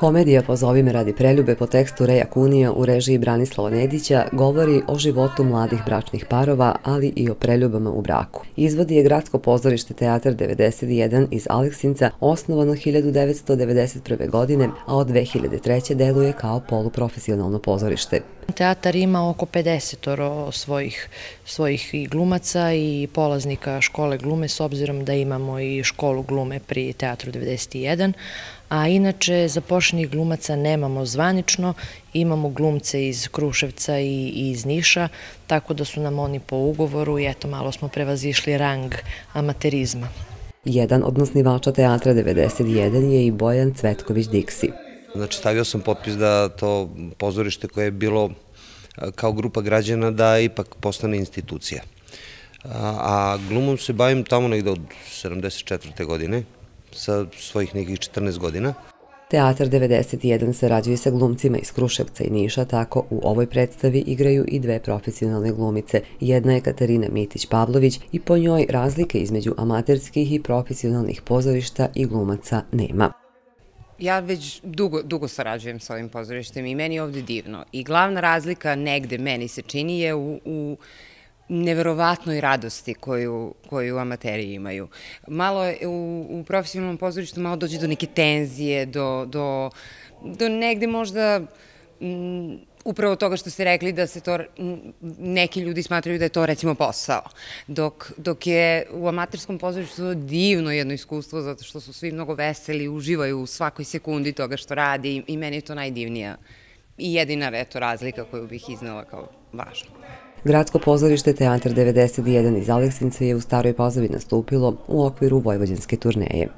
Komedija Pozovi me radi preljube po tekstu Reja Kunija u režiji Branislava Nedića govori o životu mladih bračnih parova, ali i o preljubama u braku. Izvodi je Gradsko pozorište Teatar 91 iz Aleksinca, osnovano 1991. godine, a od 2003. deluje kao poluprofesionalno pozorište. Teatar ima oko 50 svojih, svojih i glumaca i polaznika škole glume, s obzirom da imamo i školu glume pri Teatru 91, a inače zapošljenih glumaca nemamo zvanično, imamo glumce iz Kruševca i iz Niša, tako da su nam oni po ugovoru i eto malo smo prevazišli rang amaterizma. Jedan od nosnivača Teatra 91 je i Bojan Cvetković-Diksi. Znači stavio sam potpis da to pozorište koje je bilo kao grupa građana da ipak postane institucija. A glumom se bavim tamo negde od 74. godine, sa svojih nekih 14 godina. Teatar 91 sarađuje sa glumcima iz Kruševca i Niša, tako u ovoj predstavi igraju i dve profesionalne glumice. Jedna je Katarina Mitić-Pavlović i po njoj razlike između amaterskih i profesionalnih pozorišta i glumaca nema. Ja već dugo, dugo sarađujem sa ovim pozorištem i meni je ovde divno. I glavna razlika negde meni se čini je u, u neverovatnoj radosti koju, koju amateri imaju. Malo je u, u profesionalnom pozorištu malo dođe do neke tenzije, do, do, do negde možda m, upravo toga što ste rekli da se to neki ljudi smatraju da je to recimo posao. Dok, dok je u amaterskom pozorištu divno jedno iskustvo zato što su svi mnogo veseli, uživaju u svakoj sekundi toga što radi i, meni je to najdivnija i jedina eto razlika koju bih iznala kao važno. Gradsko pozorište Teatr 91 iz Aleksinca je u Staroj Pazovi nastupilo u okviru Vojvođanske turneje.